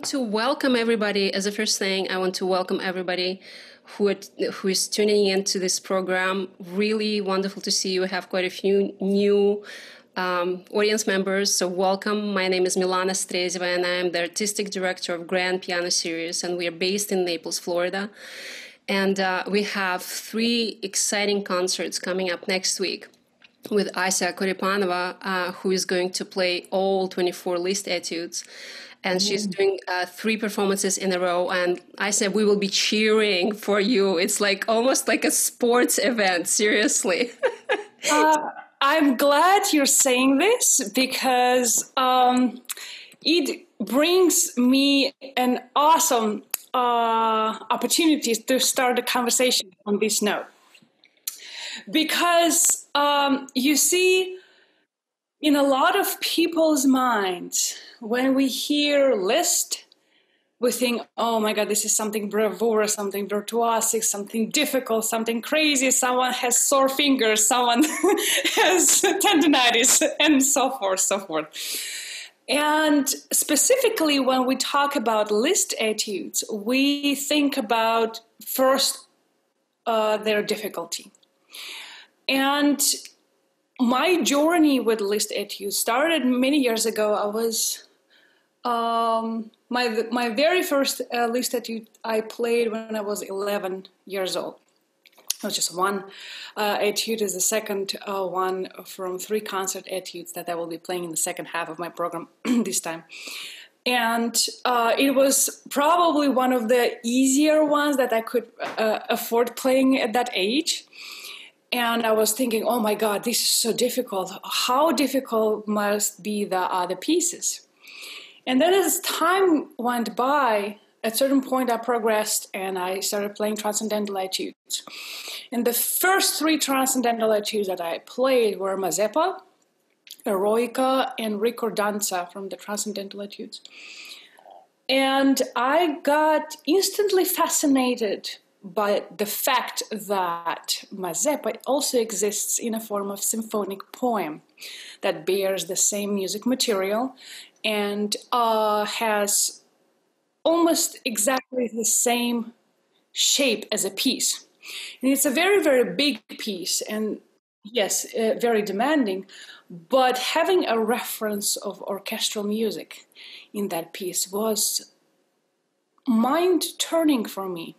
want to welcome everybody. As a first thing, I want to welcome everybody who who is tuning into this program. Really wonderful to see you. We have quite a few new um, audience members. So welcome. My name is Milana Strezeva, and I am the artistic director of Grand Piano Series, and we are based in Naples, Florida. And uh, we have three exciting concerts coming up next week with Asya Korepanova, uh, who is going to play all 24 Liszt etudes and she's mm. doing uh, three performances in a row. And I said, We will be cheering for you. It's like almost like a sports event, seriously. uh, I'm glad you're saying this because um, it brings me an awesome uh, opportunity to start a conversation on this note. Because um, you see, in a lot of people's minds, when we hear Liszt, we think, oh my God, this is something bravura, something virtuosic, something difficult, something crazy. Someone has sore fingers, someone has tendonitis, and so forth, so forth. And specifically, when we talk about Liszt etudes, we think about first uh, their difficulty. And my journey with Liszt etudes started many years ago. I was um, my my very first uh, Liszt etude I played when I was 11 years old. It was just one uh, etude is the second uh, one from three concert etudes that I will be playing in the second half of my program this time. And uh, it was probably one of the easier ones that I could uh, afford playing at that age and I was thinking, oh my God, this is so difficult. How difficult must be the other pieces? And then as time went by, at a certain point I progressed and I started playing transcendental etudes. And the first three transcendental etudes that I played were Mazeppa, Eroica, and Ricordanza from the transcendental etudes. And I got instantly fascinated by the fact that Mazeppa also exists in a form of symphonic poem that bears the same music material and uh, has almost exactly the same shape as a piece. And it's a very, very big piece, and yes, uh, very demanding, but having a reference of orchestral music in that piece was mind turning for me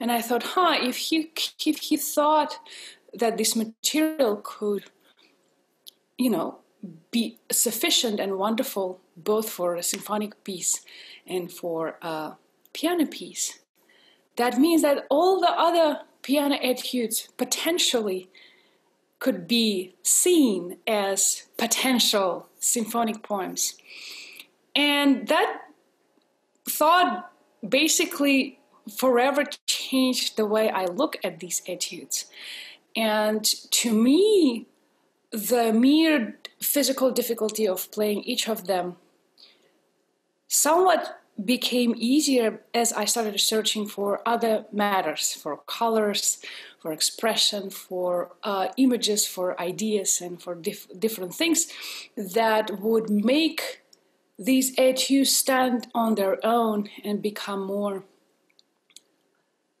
and I thought, huh, if he if he thought that this material could, you know, be sufficient and wonderful both for a symphonic piece and for a piano piece, that means that all the other piano etudes potentially could be seen as potential symphonic poems. And that thought basically forever changed the way I look at these etudes. And to me, the mere physical difficulty of playing each of them somewhat became easier as I started searching for other matters, for colors, for expression, for uh, images, for ideas, and for dif- different things that would make these etudes stand on their own and become more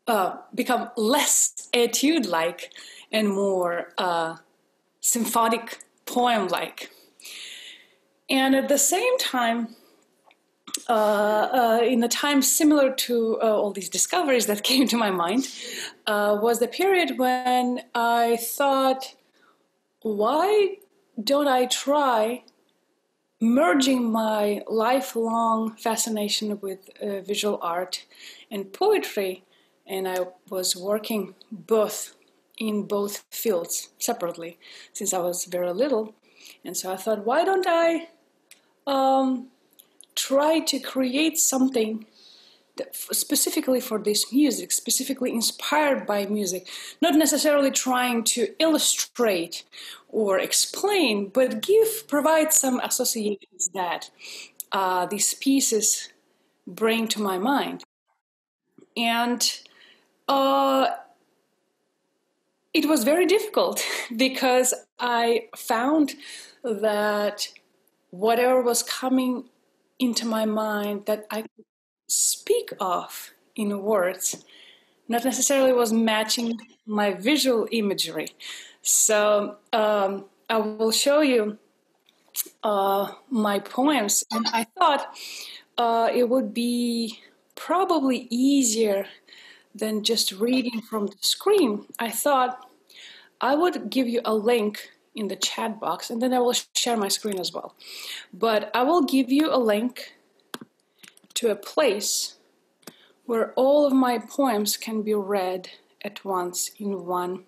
uh, become less etude like and more uh, symphonic poem like. And at the same time, uh, uh, in a time similar to uh, all these discoveries that came to my mind, uh, was the period when I thought, why don't I try merging my lifelong fascination with visual art and poetry and I was working both in both fields separately since I was very little. And so I thought, why don't I um, try to create something specifically for this music, specifically inspired by music, not necessarily trying to illustrate or explain, but give provide some associations that uh, these pieces bring to my mind. And uh, it was very difficult because I found that whatever was coming into my mind that I could speak of in words, not necessarily was matching my visual imagery. So um, I will show you uh, my poems, and I thought uh, it would be probably easier than just reading from the screen. I thought I would give you a link in the chat box and then I will share my screen as well. But I will give you a link to a place where all of my poems can be read at once in one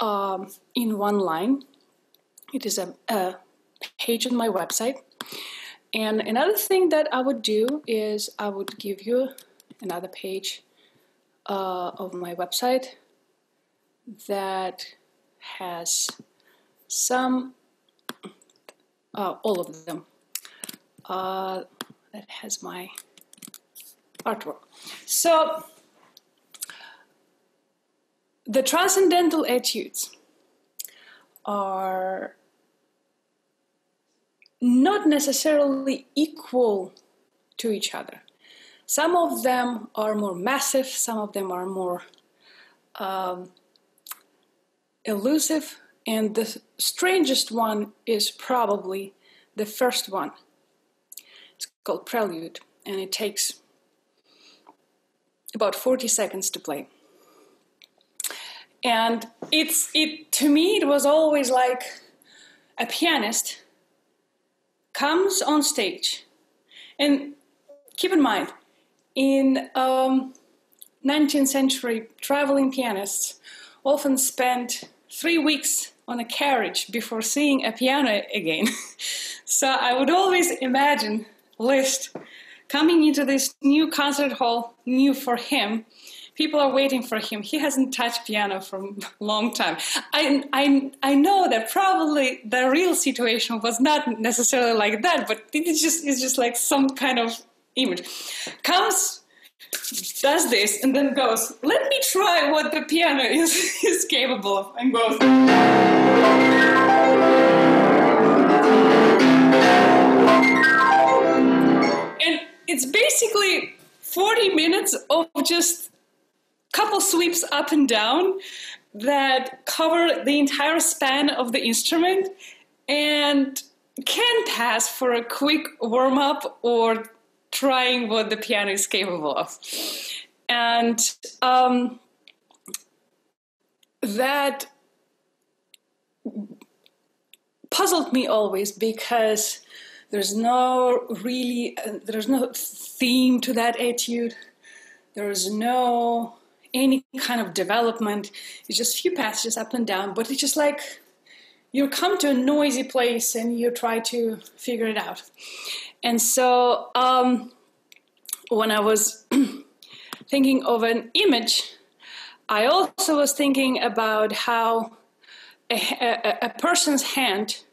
um, in one line. It is a, a page on my website. And another thing that I would do is I would give you another page uh, of my website that has some, uh, all of them, uh, that has my artwork. So, the transcendental etudes are not necessarily equal to each other. Some of them are more massive, some of them are more um, elusive, and the strangest one is probably the first one. It's called Prelude, and it takes about 40 seconds to play. And it's it to me it was always like a pianist comes on stage. And keep in mind, in um, 19th century traveling pianists often spent three weeks on a carriage before seeing a piano again. so I would always imagine Liszt coming into this new concert hall, new for him. People are waiting for him. He hasn't touched piano for a long time. I, I, I know that probably the real situation was not necessarily like that, but it's just, it's just like some kind of image. Comes does this and then goes, let me try what the piano is, is capable of, and goes. And it's basically 40 minutes of just couple sweeps up and down that cover the entire span of the instrument and can pass for a quick warm up or trying what the piano is capable of. And um, that puzzled me always because there's no really uh, there's no theme to that etude there's no any kind of development it's just a few passages up and down but it's just like you come to a noisy place and you try to figure it out. And so um, when I was thinking of an image, I also was thinking about how a, a, a person's hand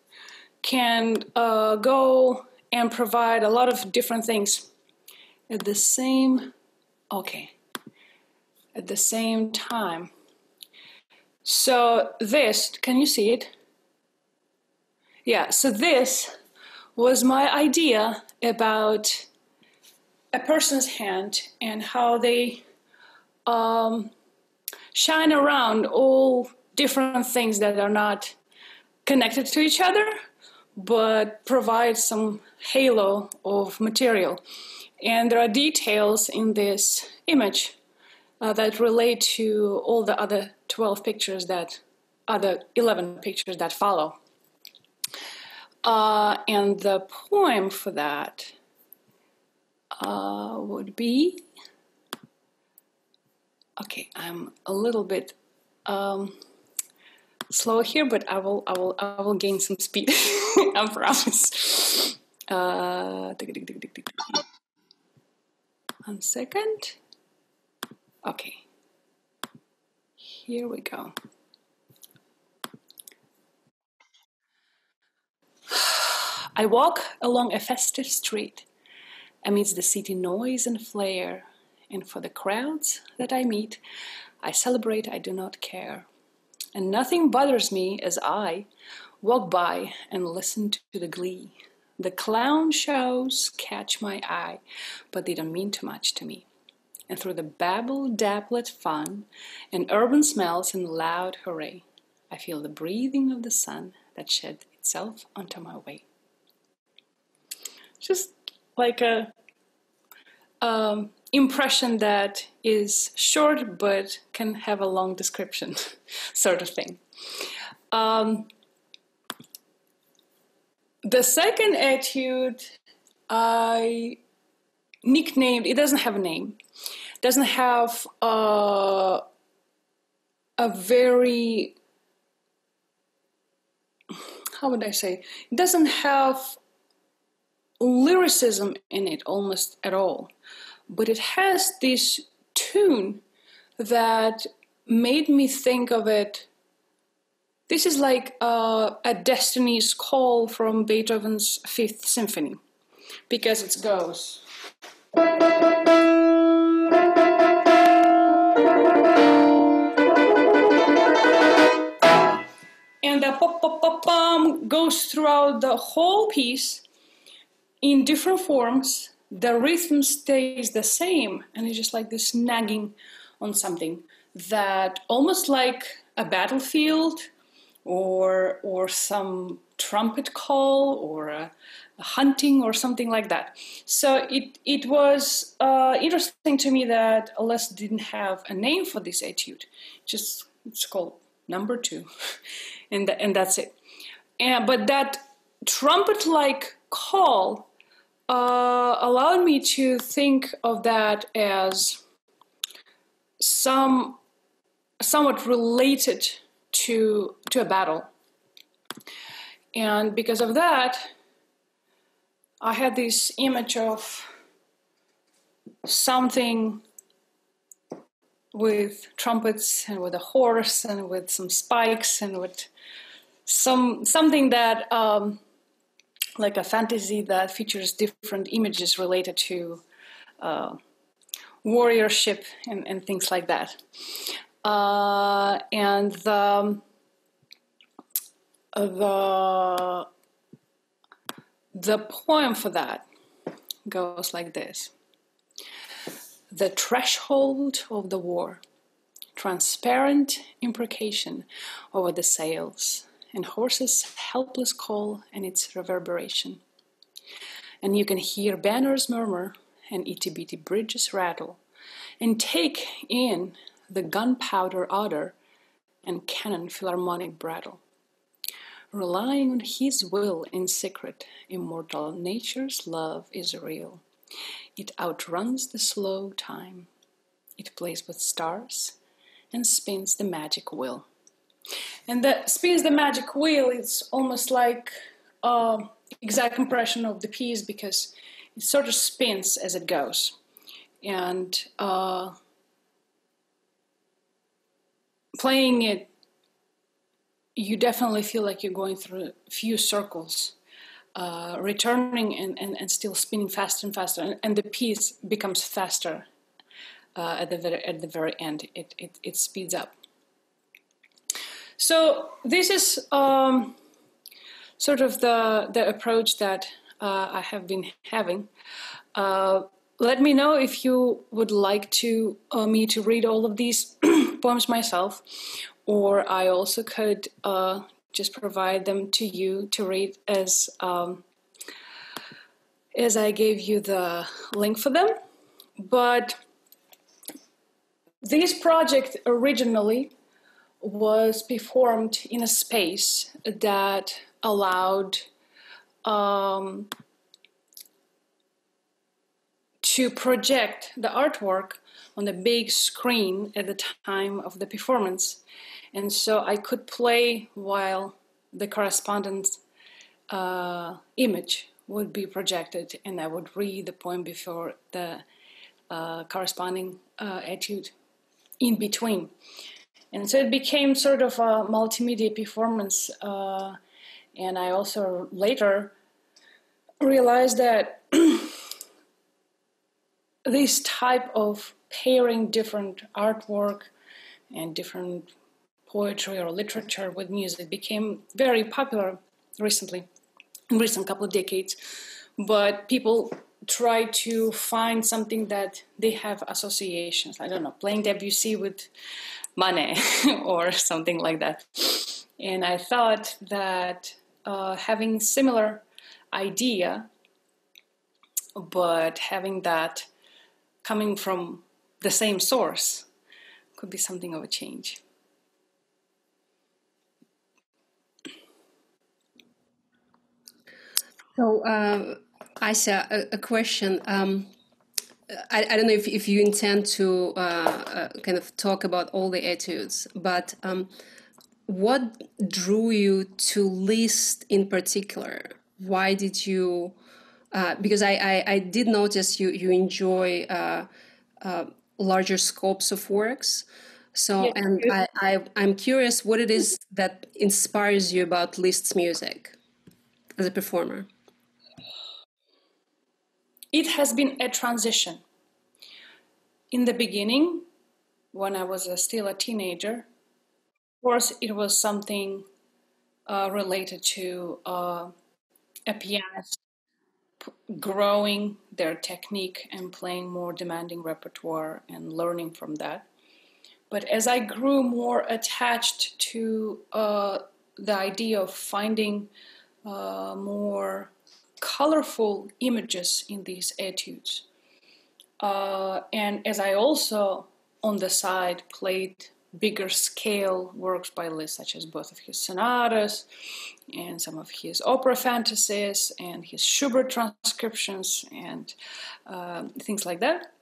can uh, go and provide a lot of different things at the same okay at the same time. So this can you see it yeah so this was my idea about a person's hand and how they um, shine around all different things that are not connected to each other but provide some halo of material. And there are details in this image uh, that relate to all the other 12 pictures that, other 11 pictures that follow. Uh, and the poem for that uh, would be okay. I'm a little bit um, slow here, but I will, I will, I will gain some speed. I promise. Uh, one second. Okay. Here we go. I walk along a festive street amidst the city noise and flare, and for the crowds that I meet, I celebrate, I do not care. And nothing bothers me as I walk by and listen to the glee, The clown shows catch my eye, but they don't mean too much to me. And through the babble dapplet fun and urban smells and loud hooray, I feel the breathing of the sun that shed itself onto my way. Just like a um, impression that is short but can have a long description, sort of thing. Um, the second etude I nicknamed, it doesn't have a name, doesn't have a, a very, how would I say, it doesn't have lyricism in it almost at all, but it has this tune that made me think of it this is like uh, a Destiny's Call from Beethoven's Fifth Symphony, because it goes. The pop pop pop pom goes throughout the whole piece in different forms. The rhythm stays the same, and it's just like this nagging on something that almost like a battlefield or or some trumpet call or a, a hunting or something like that. So it it was uh, interesting to me that Alas didn't have a name for this etude. Just it's called number two, and th- and that's it. And, but that trumpet-like call uh, allowed me to think of that as some somewhat related to to a battle. And because of that, I had this image of something with trumpets and with a horse and with some spikes and with some something that um, like a fantasy that features different images related to uh, warriorship and, and things like that. Uh, and the, the, the poem for that goes like this The threshold of the war, transparent imprecation over the sails, and horses' helpless call and its reverberation. And you can hear banners murmur and itty bitty bridges rattle, and take in the gunpowder odor, and cannon philharmonic brattle. Relying on his will in secret, immortal nature's love is real. It outruns the slow time. It plays with stars and spins the magic wheel. And that spins the magic wheel, it's almost like uh, exact compression of the piece because it sort of spins as it goes. And uh, playing it, you definitely feel like you're going through a few circles, uh, returning and, and, and still spinning faster and faster, and, and the piece becomes faster uh, at the very at the very end. It it, it speeds up. So this is um, sort of the the approach that uh, I have been having. Uh, let me know if you would like to uh, me to read all of these poems myself, or I also could uh, just provide them to you to read as um, as I gave you the link for them. But this project originally was performed in a space that allowed um, to project the artwork on the big screen at the time of the performance. And so I could play while the correspondent uh, image would be projected, and I would read the poem before the uh, corresponding uh, etude in between. And so it became sort of a multimedia performance. Uh, and I also later realized that this type of pairing different artwork and different poetry or literature with music became very popular recently. in recent couple of decades. But people try to find something that they have associations. I don't know, playing Debussy with Manet or something like that. And I thought that uh, having similar idea, but having that coming from the same source could be something of a change. So, uh, Asa, a, a question. Um, I, I, don't know if, if you intend to uh, uh, kind of talk about all the etudes, but um, what drew you to Liszt in particular? Why did you? Uh, because I, I, I, did notice you you enjoy uh, uh, larger scopes of works. So, yeah. and I, I I'm curious what it is that inspires you about Liszt's music as a performer it has been a transition. In the beginning, when I was still a teenager, of course, it was something uh, related to uh, a pianist growing their technique and playing more demanding repertoire and learning from that. But as I grew more attached to uh, the idea of finding uh, more colorful images in these etudes. Uh, and as I also on the side played bigger scale works by Liszt, such as both of his sonatas and some of his opera fantasies and his Schubert transcriptions and uh, things like that,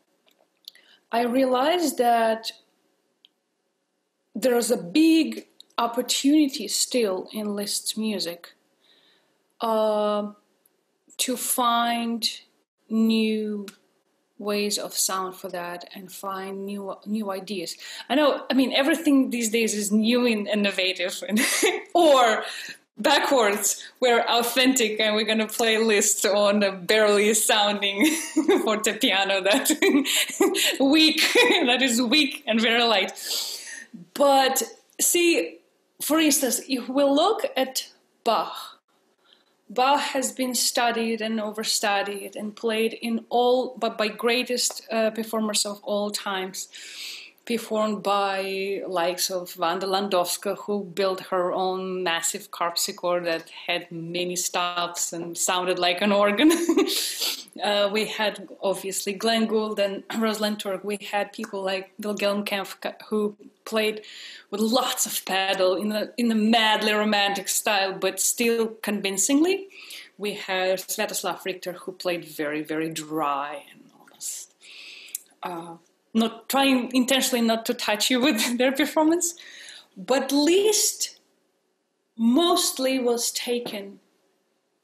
I realized that there's a big opportunity still in Liszt's music. Uh, to find new ways of sound for that and find new new ideas. I know, I mean, everything these days is new and innovative, and or backwards, we're authentic and we're to play Liszt on a barely sounding forte piano that weak, that is weak and very light. But see, for instance, if we look at Bach, Bach has been studied and overstudied and played in all, but by greatest uh, performers of all times, performed by likes of Wanda Landowska, who built her own massive harpsichord that had many stops and sounded like an organ. uh, we had obviously Glenn Gould and Rosalyn Tureck. We had people like Wilhelm Kempff who played with lots of pedal in the in the madly romantic style, but still convincingly. We had Sviatoslav Richter, who played very very dry and almost uh, not trying intentionally not to touch you with their performance, but Liszt mostly was taken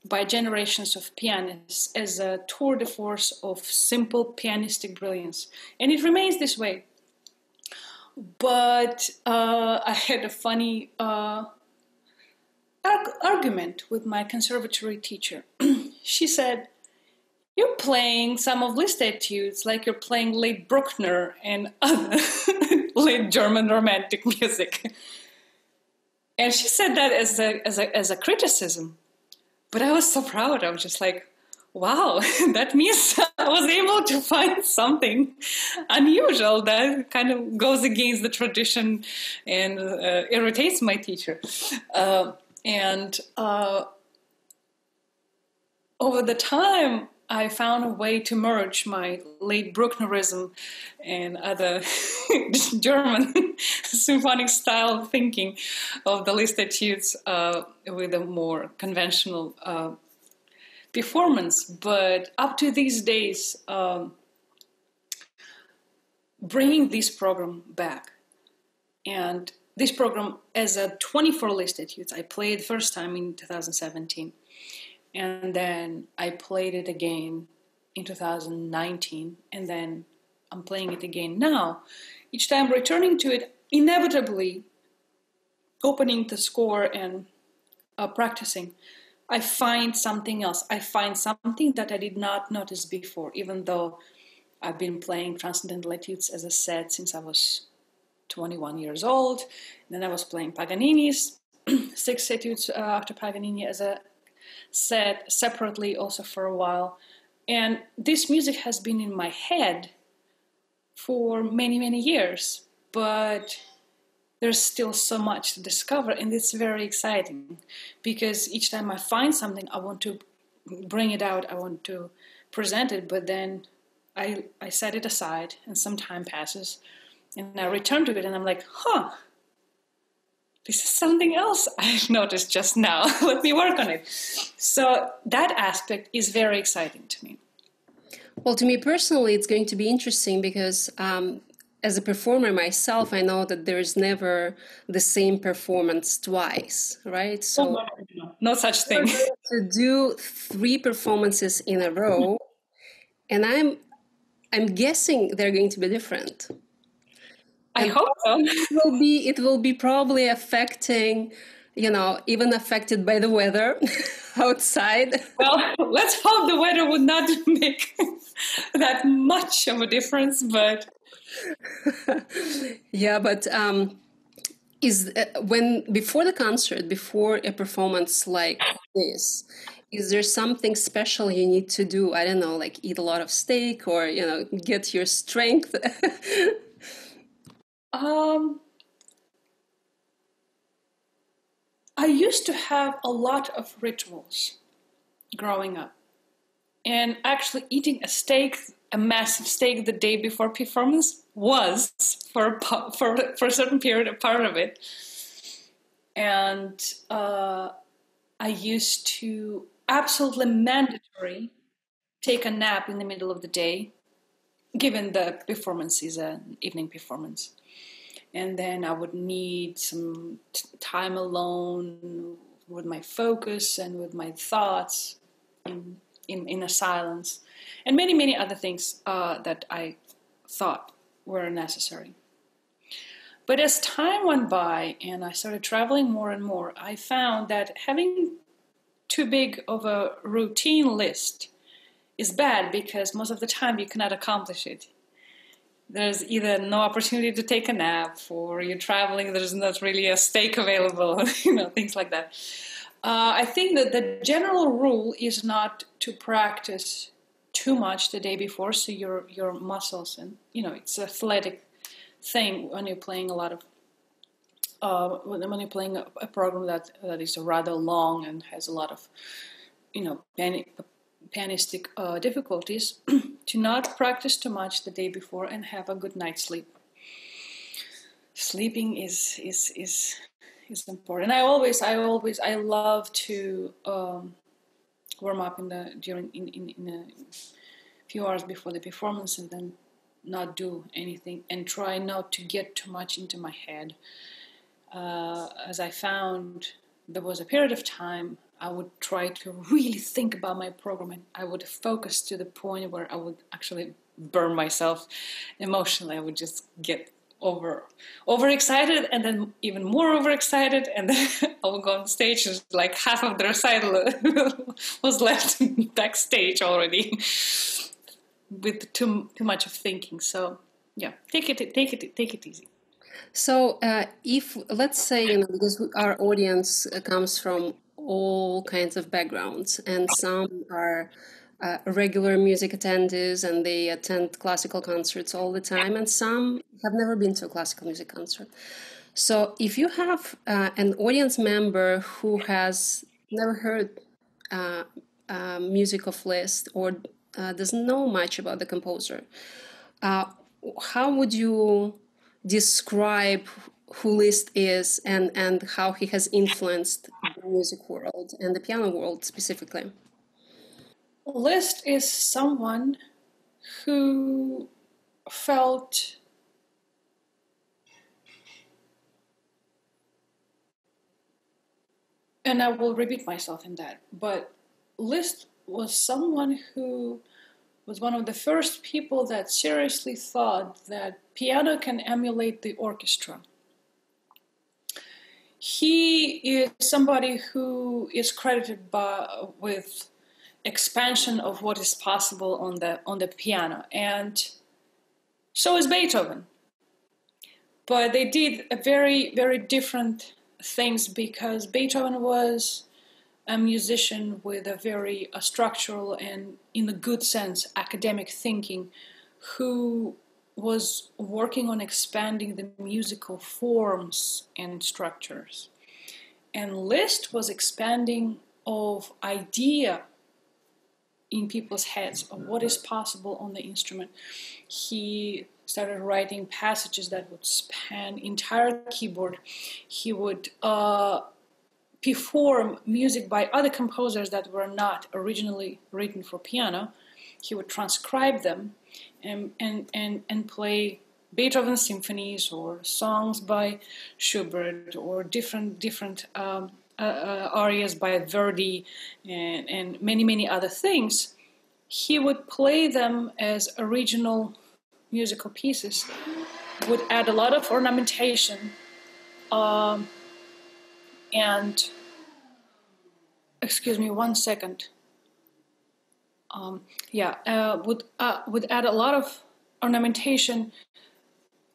by generations of pianists as a tour de force of simple pianistic brilliance, and it remains this way. But uh, I had a funny uh, argument with my conservatory teacher. she said, You're playing some of Liszt etudes like you're playing late Bruckner and other late German romantic music. And she said that as a, as a, as a criticism. But I was so proud. I was just like, wow, that means I was able to find something unusual that kind of goes against the tradition and uh, irritates my teacher. Uh, and uh, over the time, I found a way to merge my late Brucknerism and other German symphonic style thinking of the Liszt etudes uh, with a more conventional uh, performance, but up to these days, um, bringing this program back and this program as a 24 Liszt etudes. I played first time in 2017, and then I played it again in 2019, and then I'm playing it again now. Each time returning to it, inevitably opening the score and uh, practicing I find something else. I find something that I did not notice before, even though I've been playing Transcendental Etudes, as I said, since I was 21 years old. And then I was playing Paganini's six etudes uh, after Paganini as a set separately also for a while. And this music has been in my head for many, many years, but there's still so much to discover, and it's very exciting because each time I find something, I want to bring it out, I want to present it, but then I, I set it aside, and some time passes, and I return to it, and I'm like, huh, this is something else I've noticed just now. Let me work on it. So that aspect is very exciting to me. Well, to me personally, it's going to be interesting because um, as a performer myself, I know that there is never the same performance twice, right? So, oh, no, no, no such thing. To do three performances in a row, and I'm I'm guessing they're going to be different. I hope so. it will be it will be probably affecting, you know, even affected by the weather outside. Well, let's hope the weather would not make that much of a difference, but yeah, but um, is uh, when before the concert, before a performance like this, is there something special you need to do? I don't know, like eat a lot of steak or you know get your strength. Um, I used to have a lot of rituals growing up, and actually eating a steak a massive steak the day before performance was for a, for for a certain period a part of it. And uh, i used to absolutely mandatory take a nap in the middle of the day given the performance is an evening performance and then i would need some t- time alone with my focus and with my thoughts in, in, in a silence and many, many other things uh, that I thought were necessary. But as time went by and I started traveling more and more, I found that having too big of a routine list is bad because most of the time you cannot accomplish it. There's either no opportunity to take a nap, or you're traveling, there's not really a steak available, you know, things like that. Uh, I think that the general rule is not to practice too much the day before, so your your muscles and you know it's athletic thing when you're playing a lot of uh, when you're playing a, a, program that that is rather long and has a lot of you know pianistic uh, difficulties, to not practice too much the day before and have a good night's sleep. Sleeping is is is is important. I always I always I love to um, warm up in the during in in, in a few hours before the performance and then not do anything and try not to get too much into my head. Uh, as I found there was a period of time I would try to really think about my program and I would focus to the point where I would actually burn myself emotionally. I would just get over overexcited and then even more overexcited and then I would go on stage and like half of the recital was left backstage already with too too much of thinking so yeah take it take it take it easy so uh, if let's say you know because our audience comes from all kinds of backgrounds and some are uh, regular music attendees and they attend classical concerts all the time, and some have never been to a classical music concert. So, if you have uh, an audience member who has never heard uh, uh music of Liszt or uh, doesn't know much about the composer, uh, how would you describe who Liszt is and, and how he has influenced the music world and the piano world specifically? Liszt is someone who felt and I will repeat myself in that, but Liszt was someone who was one of the first people that seriously thought that piano can emulate the orchestra. He is somebody who is credited by, with expansion of what is possible on the on the piano and so is beethoven. But they did a very very different things because beethoven was a musician with a very uh, structural and, in a good sense, academic thinking who was working on expanding the musical forms and structures. And Liszt was expanding of idea in people's heads of what is possible on the instrument. He started writing passages that would span entire keyboard. He would uh, perform music by other composers that were not originally written for piano. He would transcribe them and, and, and, and play Beethoven symphonies or songs by Schubert or different different um, uh, uh, arias by Verdi and, and many many other things. He would play them as original musical pieces. Would add a lot of ornamentation um, and excuse me one second. Um, yeah, uh, would uh, would add a lot of ornamentation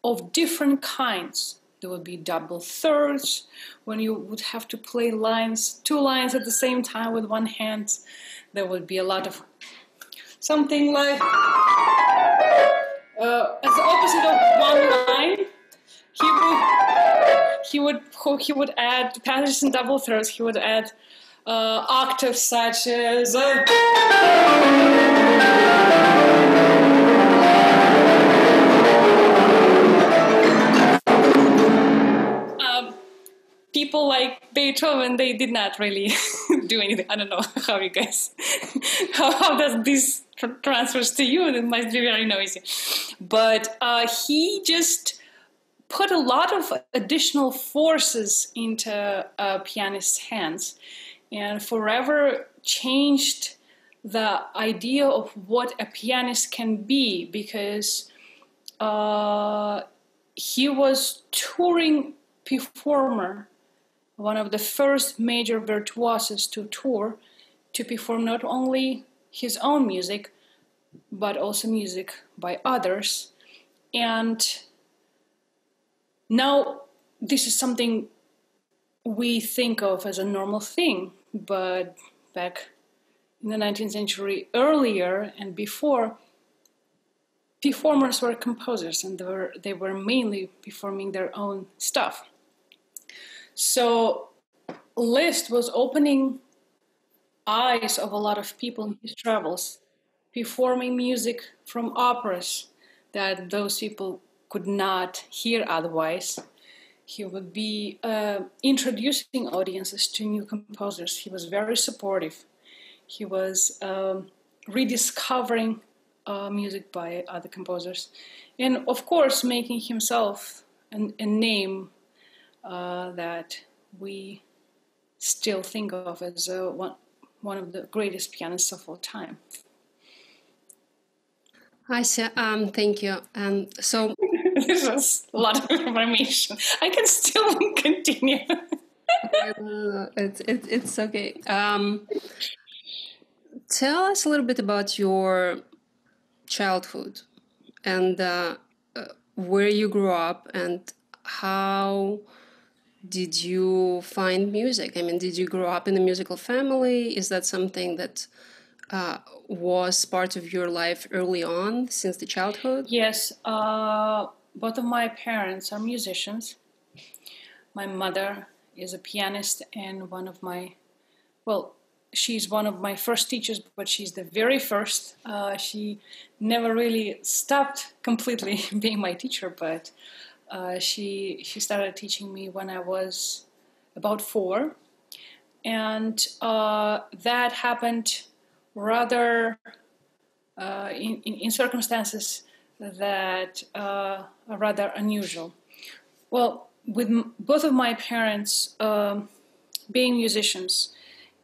of different kinds. There would be double thirds when you would have to play lines, two lines at the same time with one hand. There would be a lot of something like uh, as the opposite of one line. He would he would he would add passages in double thirds. He would add uh, such as. Uh, people like Beethoven, they did not really do anything. I don't know how you guys, how, how does this tr- transfers to you? It must be very noisy. But uh, he just put a lot of additional forces into a pianist's hands and forever changed the idea of what a pianist can be because uh, he was touring performer one of the first major virtuosos to tour to perform not only his own music but also music by others. And now this is something we think of as a normal thing but back in the 19th century earlier and before performers were composers and they were, they were mainly performing their own stuff so Liszt was opening eyes of a lot of people in his travels, performing music from operas that those people could not hear otherwise. He would be uh, introducing audiences to new composers. He was very supportive. He was um, rediscovering uh, music by other composers, and of course, making himself an, a name uh, that we still think of as uh, one, one of the greatest pianists of all time. I see. Um, thank you. Um, so this was a lot of information. I can still continue. it's it, it's okay. Um, tell us a little bit about your childhood and uh, uh where you grew up and how did you find music? I mean, did you grow up in a musical family? Is that something that uh, was part of your life early on since the childhood? Yes, uh, both of my parents are musicians. My mother is a pianist, and one of my, well, she's one of my first teachers, but she's the very first. Uh, she never really stopped completely being my teacher, but uh, she she started teaching me when I was about four, and uh, that happened rather uh, in, in, in circumstances that uh, are rather unusual. Well, with m- both of my parents um, being musicians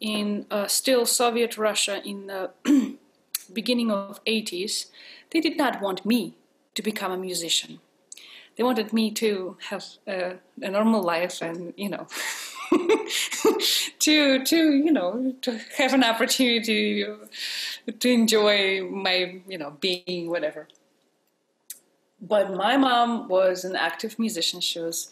in uh, still Soviet Russia in the beginning of 80s, they did not want me to become a musician they wanted me to have a, a normal life and you know to to you know to have an opportunity to enjoy my you know being whatever but my mom was an active musician she was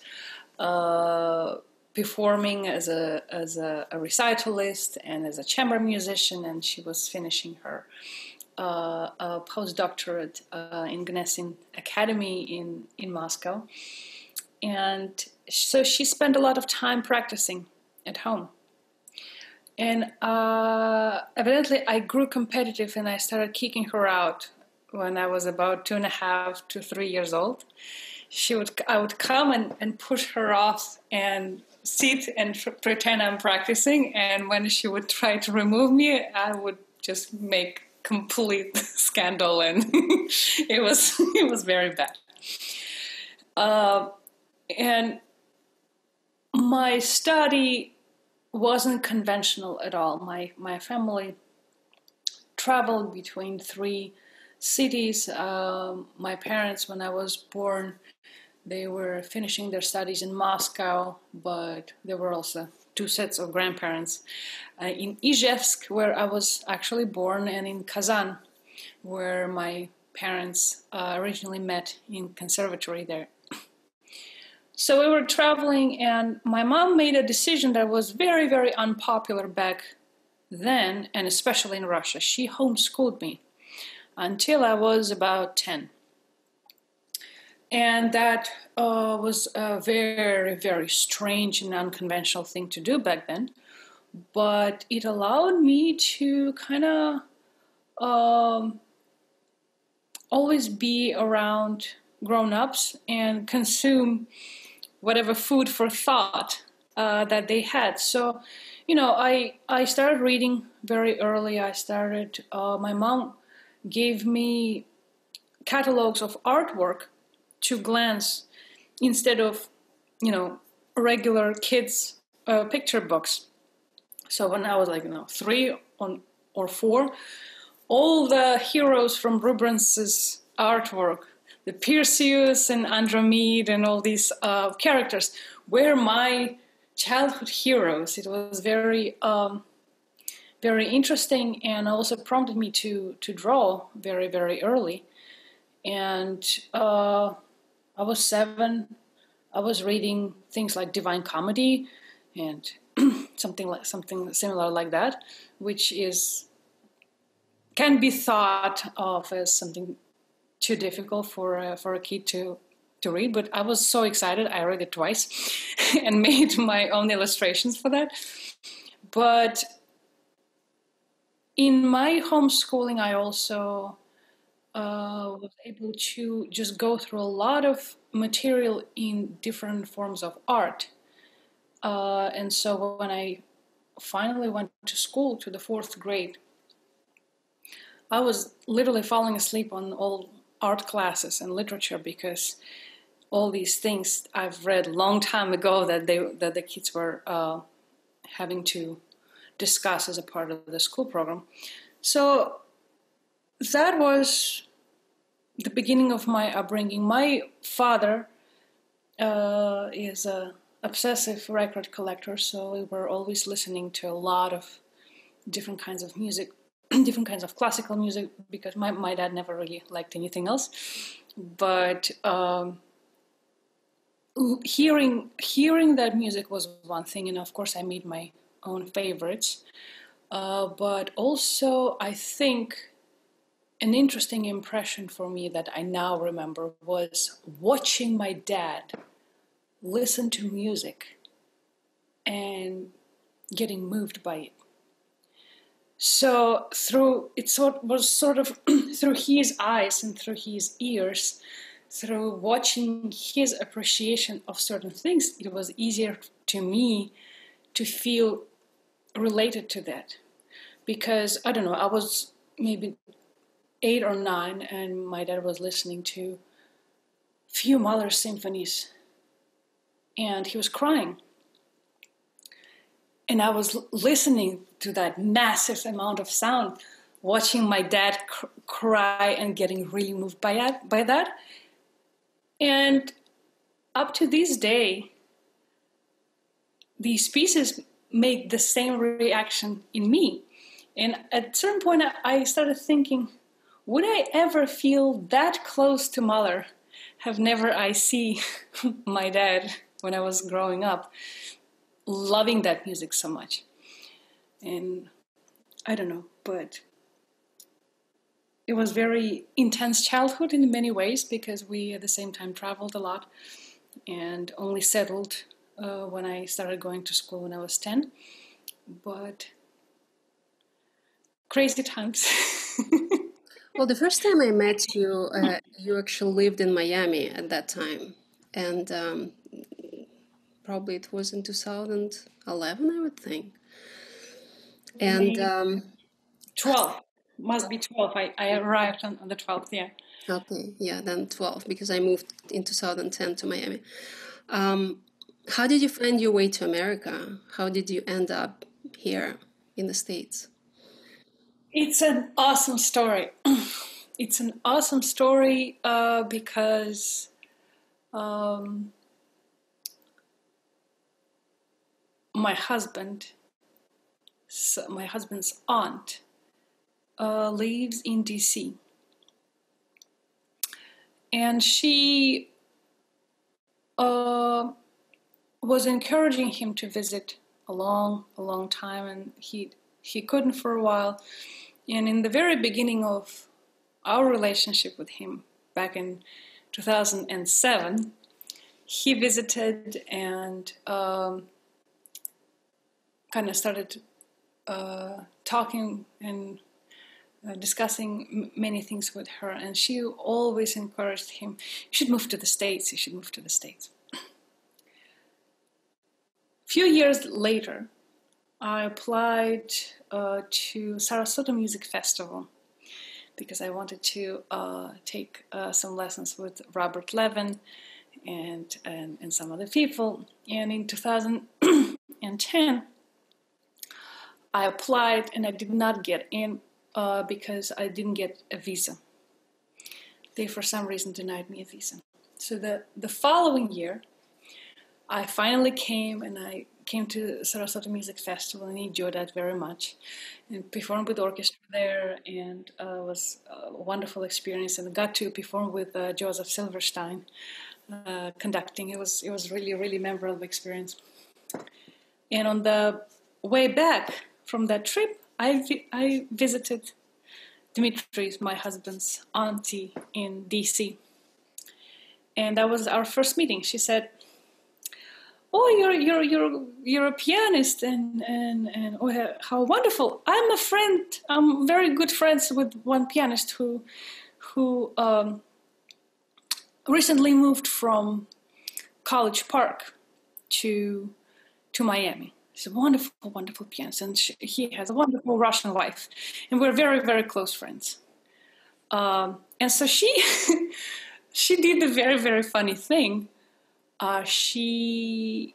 uh, performing as a as a, a, recitalist and as a chamber musician, and she was finishing her uh, postdoctorate uh, in Gnesin Academy in in Moscow, and so she spent a lot of time practicing at home. And uh, evidently, I grew competitive, and I started kicking her out when I was about two and a half to three years old. She would, I would come and, and push her off and sit and pretend I'm practicing. And when she would try to remove me, I would just make complete scandal, and it was it was very bad. Uh, and my study wasn't conventional at all. My my family traveled between three cities. Um, my parents, when I was born, they were finishing their studies in Moscow, but there were also two sets of grandparents uh, in Izhevsk, where I was actually born, and in Kazan, where my parents uh, originally met in conservatory there. So we were traveling, and my mom made a decision that was very, very unpopular back then, and especially in Russia. She homeschooled me until I was about 10. And that uh, was a very, very strange and unconventional thing to do back then. But it allowed me to kind of um, always be around grown ups and consume whatever food for thought uh, that they had. So, you know, I, I started reading very early. I started, uh, my mom gave me catalogs of artwork to glance instead of you know regular kids uh, picture books. So when i was like you know three on or four all the heroes from Rubens's artwork the perseus and Andromeda and all these uh, characters were my childhood heroes. It was very um, very interesting and also prompted me to to draw very very early. And uh, i was seven. I was reading things like divine comedy and something like something similar like that which is can be thought of as something too difficult for uh, for a kid to to read but i was so excited i read it twice and made my own illustrations for that. But in my homeschooling, I also uh, was able to just go through a lot of material in different forms of art. Uh, and so when I finally went to school to the fourth grade, I was literally falling asleep on all art classes and literature because all these things I've read long time ago that they that the kids were uh, having to discuss as a part of the school program. So that was the beginning of my upbringing. My father uh, is a obsessive record collector, so we were always listening to a lot of different kinds of music, different kinds of classical music, because my, my dad never really liked anything else. But um, hearing hearing that music was one thing, and of course I made my own favorites. Uh, but also, I think an interesting impression for me that I now remember was watching my dad listen to music and getting moved by it. So through it sort was sort of through his eyes and through his ears, through watching his appreciation of certain things, it was easier to me to feel related to that because I don't know, I was maybe eight or nine, and my dad was listening to few Mahler symphonies, and he was crying. And I was listening to that massive amount of sound, watching my dad cr- cry and getting really moved by that, by that. And up to this day, these pieces make the same reaction in me. And at a certain point, I started thinking, would I ever feel that close to Mahler? Have never I see my dad when I was growing up. loving that music so much. And I don't know, but it was very intense childhood in many ways because we at the same time traveled a lot and only settled uh, when I started going to school when I was 10. But crazy times. well, the first time I met you, uh, you actually lived in Miami at that time. And um, probably it was in 2011, I would think. And um, 12 must be 12. I, I arrived on, on the 12th, yeah. Okay, yeah, then 12 because I moved in 2010 to Miami. Um, how did you find your way to America? How did you end up here in the States? It's an awesome story. it's an awesome story uh, because um, my husband, so my husband's aunt, uh, lives in DC. And she uh, was encouraging him to visit a long, a long time, and he he couldn't for a while. And in the very beginning of our relationship with him, back in 2007, he visited and um, kind of started uh, talking and uh, discussing m- many things with her, and she always encouraged him, "You should move to the states. You should move to the states." Few years later, I applied uh, to Sarasota Music Festival because I wanted to uh, take uh, some lessons with Robert Levin and, and and some other people. And in 2010, I applied and I did not get in uh, because I didn't get a visa. They, for some reason, denied me a visa. So the, the following year, I finally came and I came to Sarasota Music Festival and enjoyed that very much, and performed with orchestra there, and uh, was a wonderful experience. And got to perform with uh, Joseph Silverstein uh, conducting. It was it was really really memorable experience. And on the way back from that trip, I, I visited Dimitri's my husband's auntie in DC. And that was our first meeting. She said, Oh, you're, you're, you're, you're a pianist, and, and, and oh, how wonderful. I'm a friend, I'm very good friends with one pianist who, who um, recently moved from College Park to, to Miami. He's a wonderful, wonderful pianist, and she, he has a wonderful Russian wife, and we're very, very close friends. Um, and so she, she did a very, very funny thing. Uh, she,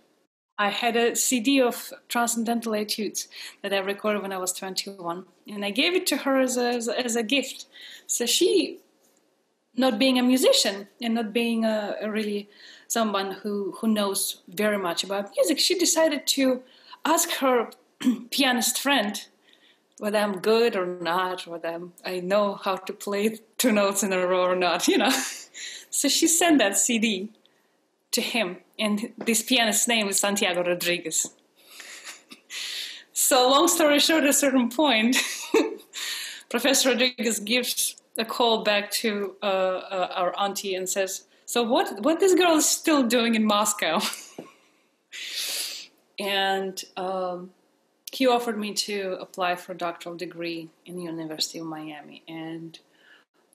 I had a CD of Transcendental Etudes that I recorded when I was 21, and I gave it to her as a, as a, gift. So she, not being a musician and not being a, a really someone who, who knows very much about music, she decided to ask her pianist friend whether I'm good or not, whether I'm, I know how to play two notes in a row or not, you know. so she sent that CD to him, and this pianist's name is Santiago Rodriguez. so, long story short, at a certain point, Professor Rodriguez gives a call back to uh, uh, our auntie and says, "So what? What this girl is still doing in Moscow?" and um, he offered me to apply for a doctoral degree in the University of Miami, and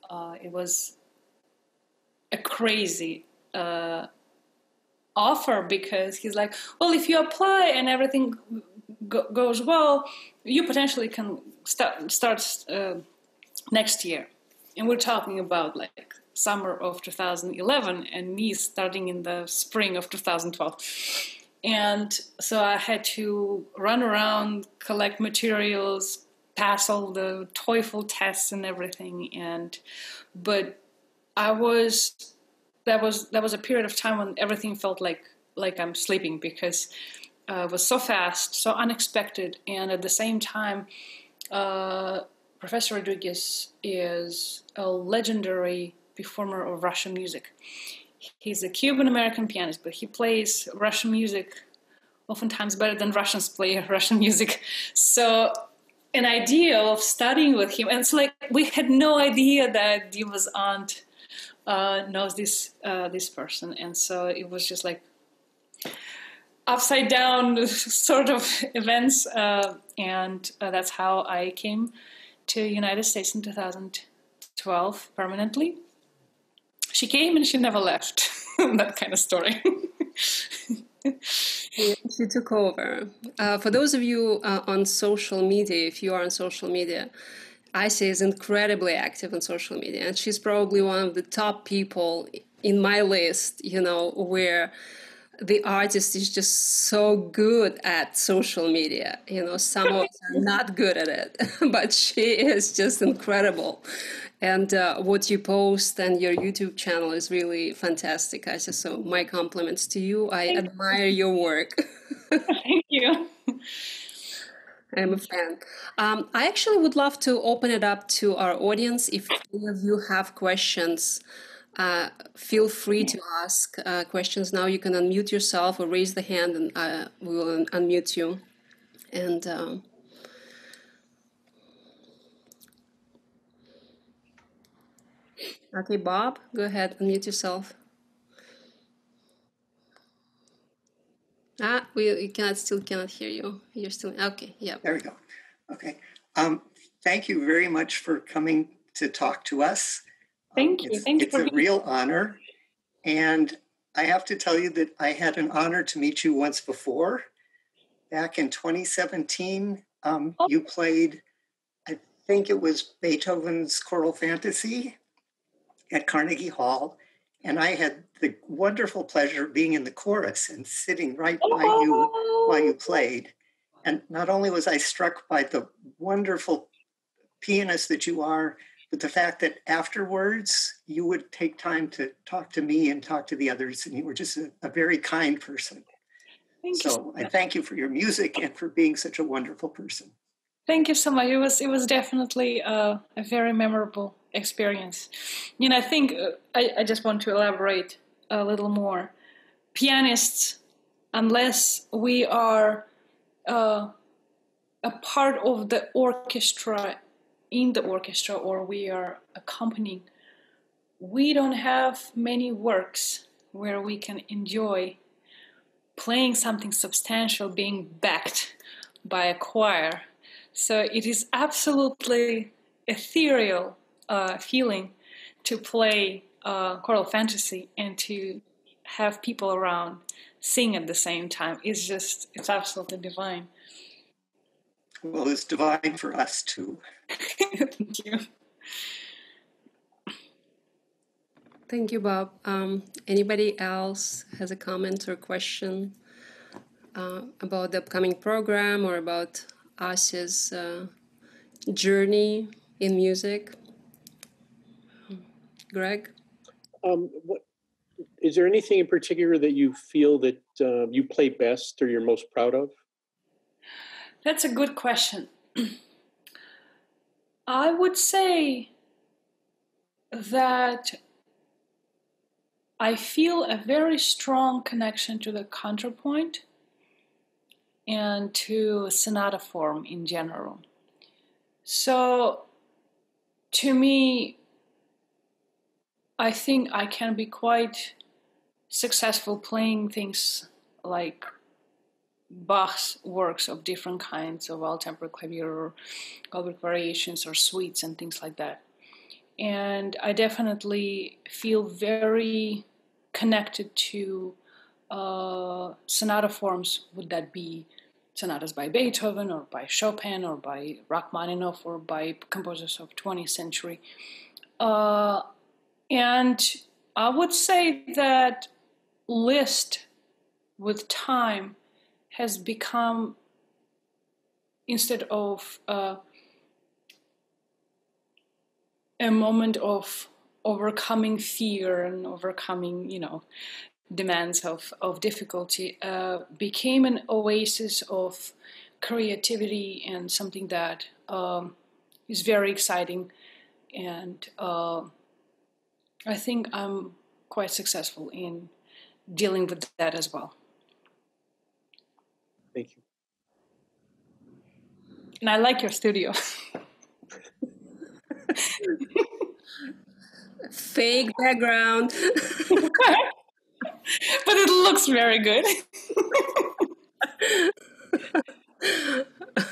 uh, it was a crazy uh, offer because he's like, well, if you apply and everything go- goes well, you potentially can start start uh, next year, and we're talking about like summer of 2011 and me starting in the spring of 2012 and so I had to run around, collect materials, pass all the TOEFL tests and everything. And but I was that was that was a period of time when everything felt like like I'm sleeping because uh, it was so fast, so unexpected, and at the same time, uh, Professor Rodriguez is a legendary performer of Russian music he's a Cuban American pianist, but he plays Russian music oftentimes better than Russians play Russian music. So an idea of studying with him, and it's like we had no idea that Dima's aunt uh, knows this uh, this person, and so it was just like upside down sort of events, uh, and uh, that's how I came to United States in 2012 permanently. She came and she never left. that kind of story. she took over. Uh, for those of you uh, on social media, if you are on social media, Asiya is incredibly active on social media, and she's probably one of the top people in my list, you know, where the artist is just so good at social media. You know, some of us are not good at it, but she is just incredible. And uh, what you post and your YouTube channel is really fantastic, Asiya. So, my compliments to you. I Thank admire you. your work. Thank you. I'm a fan. Um, I actually would love to open it up to our audience. If any of you have questions, uh, feel free to ask uh, questions now. You can unmute yourself or raise the hand, and uh, we will un- unmute you. And um, okay, Bob, go ahead, unmute yourself. Ah, we, we cannot still cannot hear you. You're still okay. Yeah. There we go. Okay. Um, thank you very much for coming to talk to us. Thank um, you. Thank you. It's a real honor, and I have to tell you that I had an honor to meet you once before. Back in 2017, um, oh. you played, I think it was Beethoven's Choral Fantasy at Carnegie Hall, and I had the wonderful pleasure of being in the chorus and sitting right by you while you played. And not only was I struck by the wonderful pianist that you are, but the fact that afterwards you would take time to talk to me and talk to the others, and you were just a, a very kind person. Thank so I thank you for your music and for being such a wonderful person. Thank you so much. It was it was definitely uh, a very memorable experience. You know, I think uh, I, I just want to elaborate a little more. Pianists, unless we are uh, a part of the orchestra, in the orchestra, or we are accompanying, we don't have many works where we can enjoy playing something substantial being backed by a choir. So it is absolutely ethereal uh, feeling to play uh, choral fantasy and to have people around sing at the same time is just it's absolutely divine. Well it's divine for us too. Thank you. Thank you bob. Um, anybody else has a comment or question uh, about the upcoming program or about Asiya's uh, journey in music? Greg um, what, is there anything in particular that you feel that uh, you play best or you're most proud of? That's a good question. I would say that I feel a very strong connection to the contrapoint and to sonata form in general. So, to me, I think I can be quite successful playing things like Bach's works of different kinds of all tempered clavier or Goldberg variations or suites and things like that. And I definitely feel very connected to uh, sonata forms. Would that be sonatas by Beethoven or by Chopin or by Rachmaninoff or by composers of 20th century? Uh, and I would say that Liszt with time has become instead of uh, a moment of overcoming fear and overcoming you know demands of, of difficulty uh, became an oasis of creativity and something that um, is very exciting and uh, I think I'm quite successful in dealing with that as well. Thank you. And I like your studio. Fake background. but it looks very good.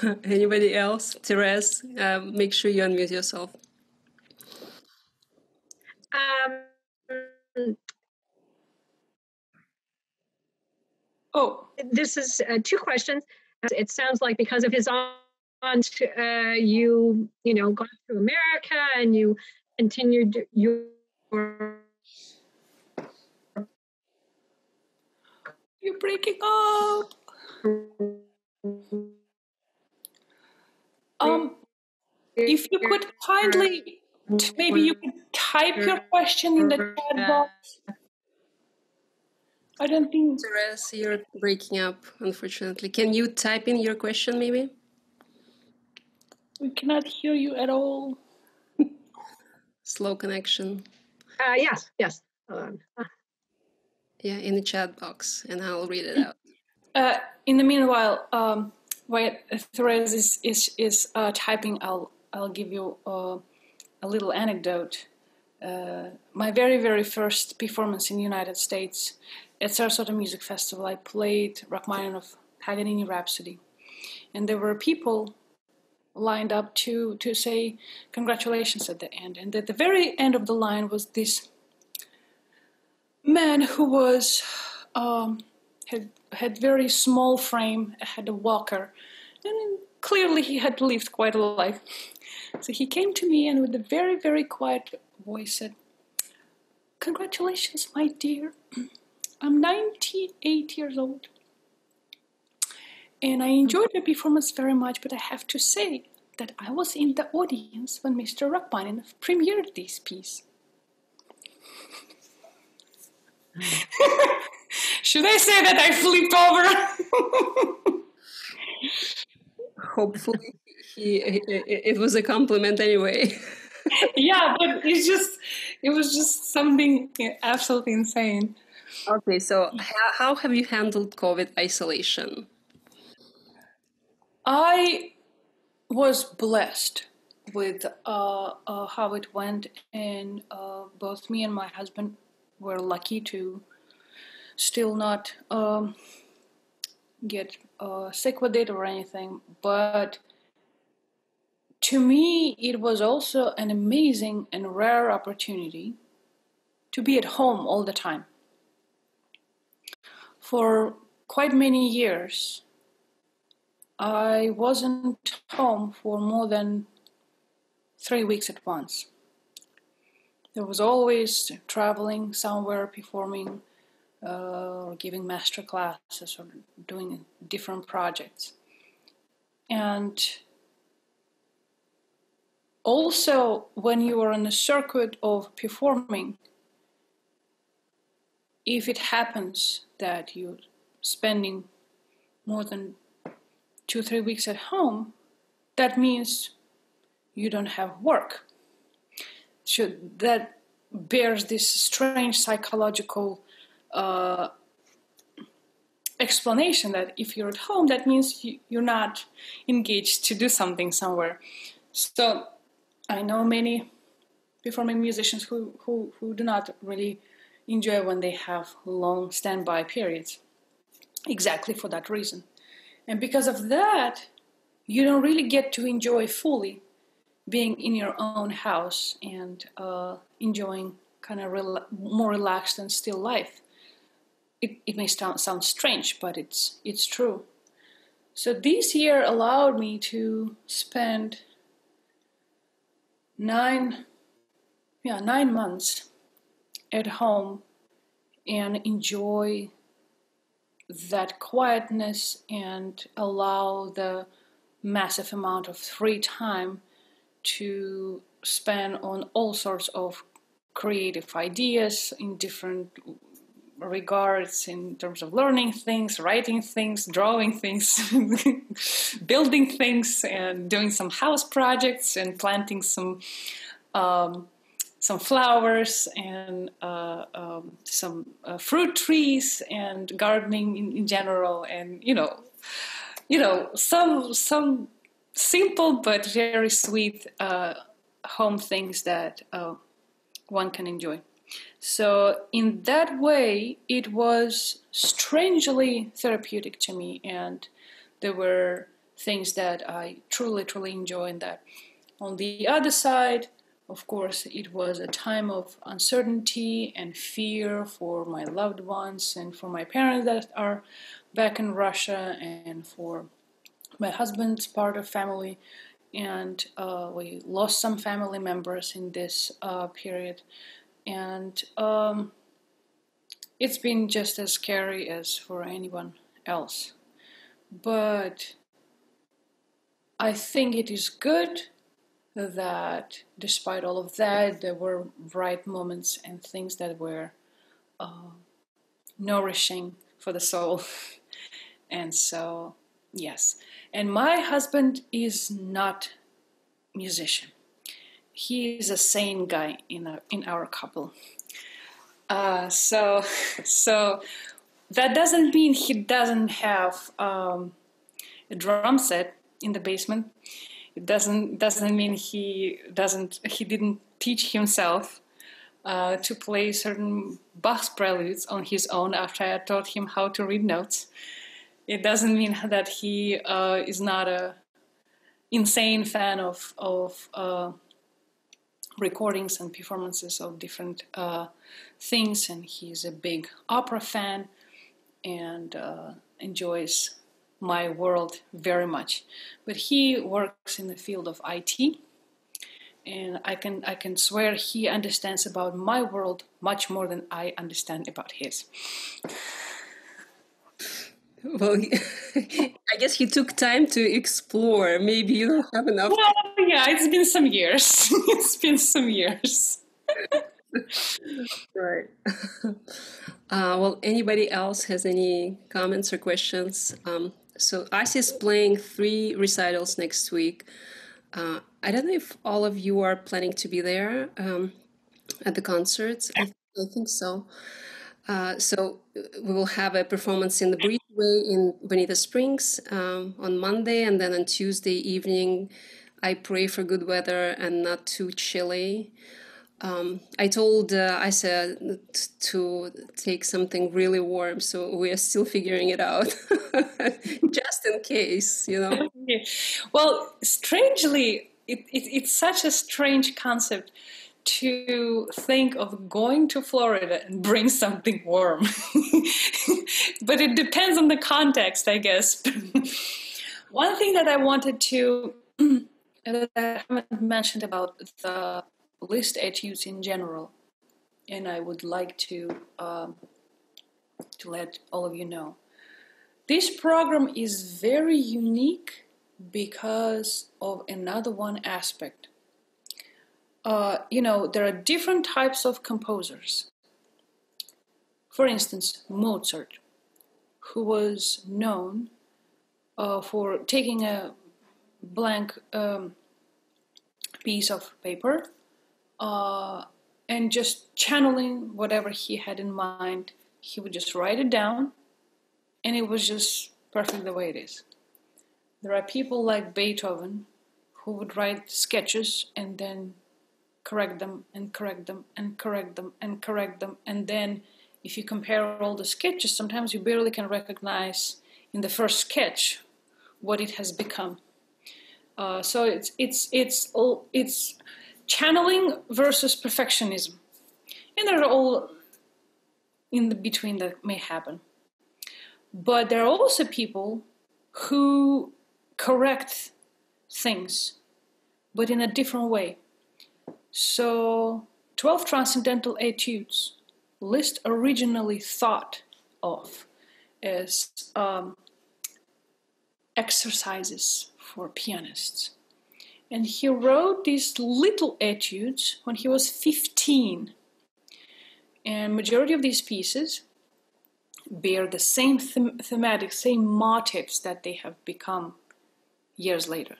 Anybody else? Therese, uh, make sure you unmute yourself. Um, oh, this is uh, two questions. It sounds like because of his aunt, uh, you you know got to America and you continued your. You're breaking up. Um, if you could kindly, maybe you could type your question in the chat box. I don't think. Therese, you're breaking up, unfortunately. Can you type in your question, maybe? We cannot hear you at all. Slow connection. Uh, yes, yes. Um, uh, Yeah, in the chat box, and I'll read it out. Uh, in the meanwhile, um, while Therese is is, is uh, typing, I'll I'll give you uh, a little anecdote. Uh, my very very first performance in the United States at Sarasota Music Festival, I played Rachmaninoff Paganini Rhapsody, and there were people lined up to to say congratulations at the end, and at the very end of the line was this man who was um, had had very small frame, had a walker, and clearly he had lived quite a life. So he came to me and with a very very quiet voice said, "Congratulations, my dear. I'm 98 years old." And I enjoyed the performance very much, but I have to say that I was in the audience when Mr. Rachmaninoff premiered this piece. Should I say that I flipped over? Hopefully, he, it, it was a compliment anyway. yeah, but it's just, it was just something absolutely insane. Okay, so how, how have you handled COVID isolation? I was blessed with uh, uh, how it went, and uh, both me and my husband were lucky to still not um, get uh, sick with it or anything. But to me, it was also an amazing and rare opportunity to be at home all the time. For quite many years, I wasn't home for more than three weeks at once. There was always traveling somewhere, performing, uh, or giving master classes, or doing different projects. And also, when you are on a circuit of performing, if it happens that you're spending more than two, three weeks at home, that means you don't have work. So that bears this strange psychological uh, explanation that if you're at home, that means you're not engaged to do something somewhere. So I know many performing musicians who, who, who do not really enjoy when they have long standby periods, exactly for that reason. And because of that, you don't really get to enjoy fully being in your own house and uh, enjoying kind of more relaxed and still life. It, it may sound, sound strange, but it's, it's true. So this year allowed me to spend nine, yeah, nine months at home and enjoy that quietness and allow the massive amount of free time to spend on all sorts of creative ideas in different regards in terms of learning things, writing things, drawing things, building things, and doing some house projects and planting some um, some flowers and uh, um, some uh, fruit trees and gardening in, in, general, and you know, you know, some some simple but very sweet uh, home things that uh, one can enjoy. So in that way, it was strangely therapeutic to me, and there were things that I truly, truly enjoy in that. On the other side, of course, it was a time of uncertainty and fear for my loved ones and for my parents that are back in Russia and for my husband's part of family. And uh, we lost some family members in this uh, period. And um, it's been just as scary as for anyone else. But I think it is good that despite all of that, there were bright moments and things that were uh, nourishing for the soul. and so, yes. And my husband is not musician. He is a sane guy in a, in our couple. Uh, so, so that doesn't mean he doesn't have um, a drum set in the basement. It doesn't doesn't mean he doesn't he didn't teach himself uh, to play certain Bach's preludes on his own after I taught him how to read notes. It doesn't mean that he uh, is not a insane fan of of uh, recordings and performances of different uh, things, and he's a big opera fan and uh, enjoys my world very much. But he works in the field of IT, and I can I can swear he understands about my world much more than I understand about his. Well, I guess he took time to explore. Maybe you don't have enough. Well, yeah, it's been some years. it's been some years. right. Uh, well, anybody else has any comments or questions? Um, so, Asiya is playing three recitals next week. Uh, I don't know if all of you are planning to be there um, at the concerts. I, I think so. Uh, so we will have a performance in the Breezeway in Bonita Springs um, on Monday, and then on Tuesday evening, I pray for good weather and not too chilly. Um, I told uh, Asiya to take something really warm, so we are still figuring it out, just in case, you know. well, strangely, it, it, it's such a strange concept to think of going to Florida and bring something warm. but it depends on the context, I guess. One thing that I wanted to that I haven't mentioned about the Liszt etudes in general, and I would like to um, to let all of you know. This program is very unique because of another one aspect. Uh, you know, there are different types of composers. For instance, Mozart, who was known uh, for taking a blank um, piece of paper uh, and just channeling whatever he had in mind. He would just write it down, and it was just perfect the way it is. There are people like Beethoven who would write sketches and then correct them and correct them and correct them and correct them. And then, if you compare all the sketches, sometimes you barely can recognize in the first sketch what it has become. Uh, so it's it's it's it's channeling versus perfectionism. And they're all in the between that may happen. But there are also people who correct things, but in a different way. So, 12 Transcendental Etudes, Liszt originally thought of as um, exercises for pianists. And he wrote these little etudes when he was 15. And majority of these pieces bear the same them- thematic, same motifs that they have become years later.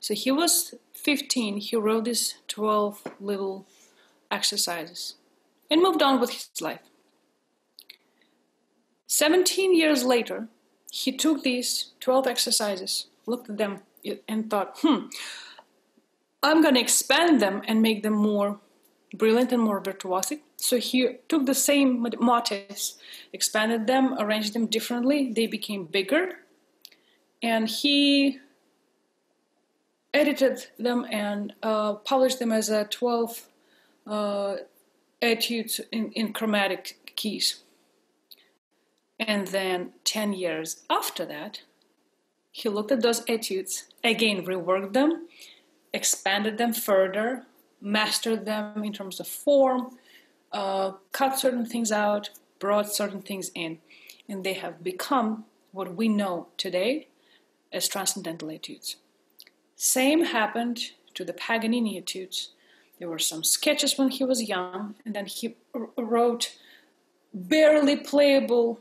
So he was 15, he wrote these 12 little exercises and moved on with his life. 17 years later, he took these 12 exercises, looked at them, and thought, hmm, I'm going to expand them and make them more brilliant and more virtuosic. So he took the same motifs, expanded them, arranged them differently. They became bigger. And he edited them and uh, published them as a 12 uh, etudes in, in chromatic keys. And then 10 years after that, he looked at those etudes, again reworked them, expanded them further, mastered them in terms of form, uh, cut certain things out, brought certain things in, and they have become what we know today as transcendental etudes. Same happened to the Paganini etudes. There were some sketches when he was young, and then he wrote barely playable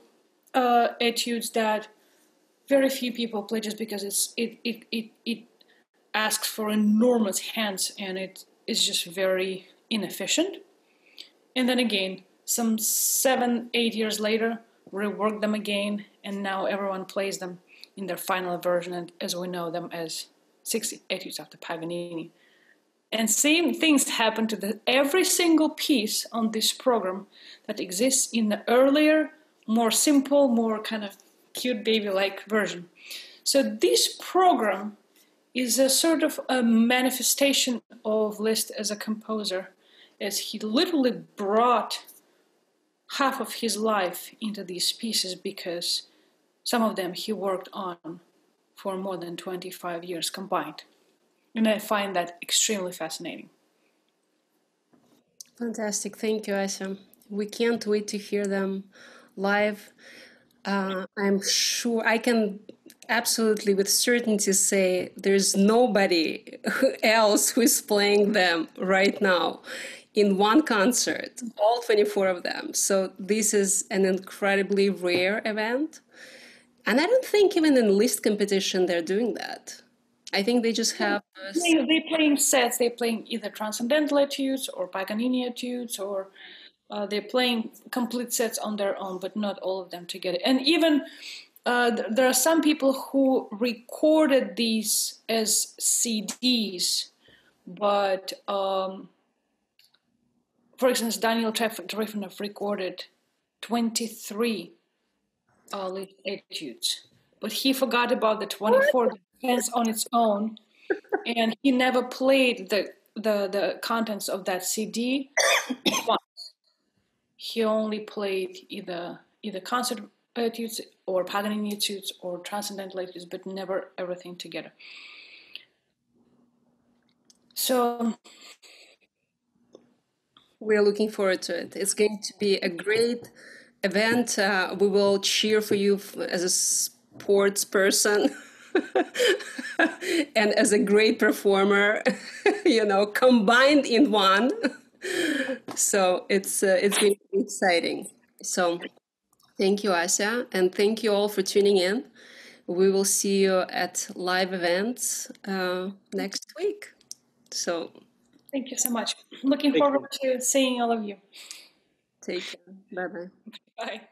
uh, etudes that very few people play just because it's it it it, it asks for enormous hands and it is just very inefficient. And then again, some seven eight years later, rework them again, and now everyone plays them in their final version, as we know them as 60 etudes after Paganini. And same things happen to the, every single piece on this program that exists in the earlier more simple, more kind of cute baby-like version. So this program is a sort of a manifestation of Liszt as a composer, as he literally brought half of his life into these pieces because some of them he worked on for more than 25 years combined. And I find that extremely fascinating. Fantastic. Thank you, Asiya. We can't wait to hear them live. Uh, I'm sure I can absolutely with certainty say there's nobody else who's playing them right now in one concert, all 24 of them. So this is an incredibly rare event. And I don't think even in Liszt competition they're doing that. I think they just have. They, they playing sets. They're playing either transcendental etudes or Paganini etudes or uh, they're playing complete sets on their own, but not all of them together. And even uh, there are some people who recorded these as CDs, but um, for instance, Daniil Trifonov recorded 23 uh, etudes, but he forgot about the 24 that stands on its own, and he never played the the, the contents of that CD once. he only played either either concert etudes or Paganini etudes or transcendental etudes, but never everything together. So we're looking forward to it. It's going to be a great event. Uh, we will cheer for you as a sports person. and as a great performer, you know, combined in one so it's uh, it's been exciting. So thank you, Asiya, and thank you all for tuning in. We will see you at live events uh, next week. So thank you so much. Looking thank forward you. to seeing all of you. Take care. Bye-bye. Bye.